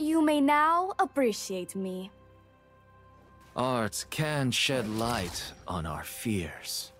You may now appreciate me. Art can shed light on our fears.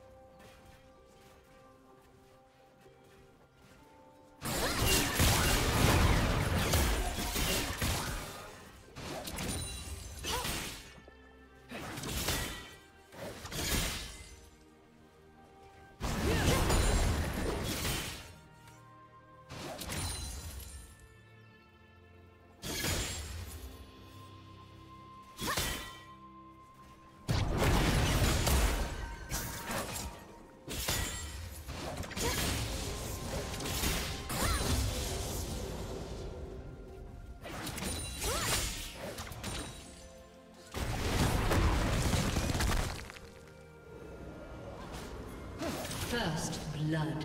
First blood.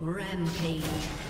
Rampage.